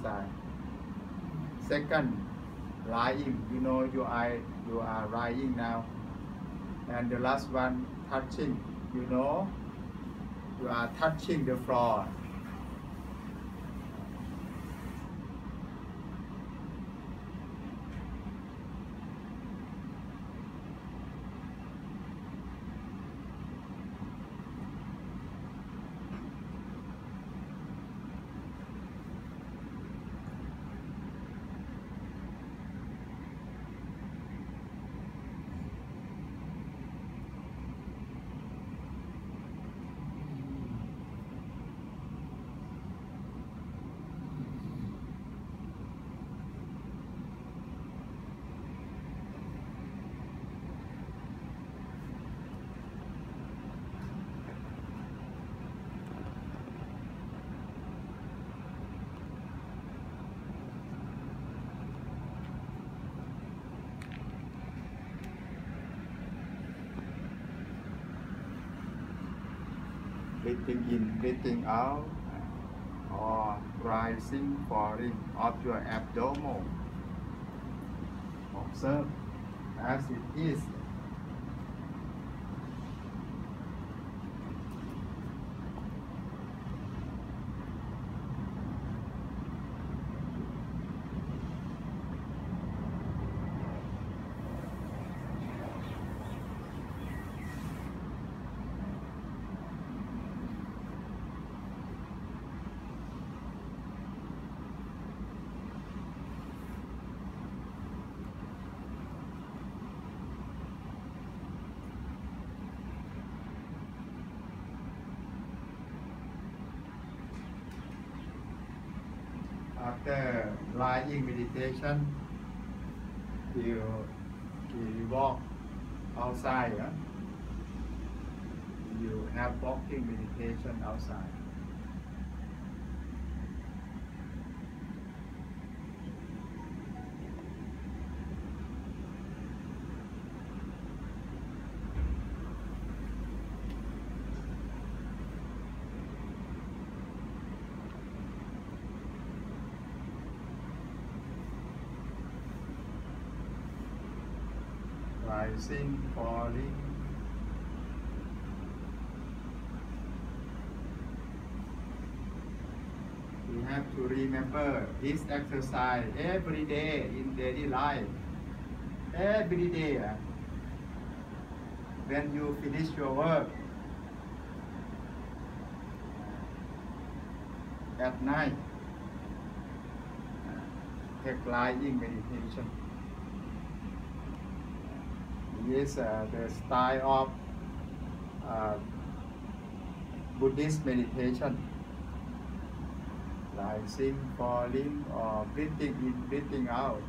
exercise. Second, lying. You know you are you are lying now. And the last one, touching. You know you are touching the floor. Breathing in, breathing out, uh, or rising, falling of your abdomen. Observe as it is. After lying meditation, you, you walk outside. Huh? You have walking meditation outside. Rising, falling. We have to remember this exercise every day in daily life. Every day. uh, When you finish your work at night, uh, take lying meditation is uh, the style of uh, Buddhist meditation, rising, falling, or breathing in, breathing out.